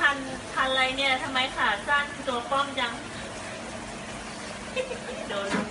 พันพันอะไรเนี่ยทำไมขาสั้นตัวป้อมจัง โดน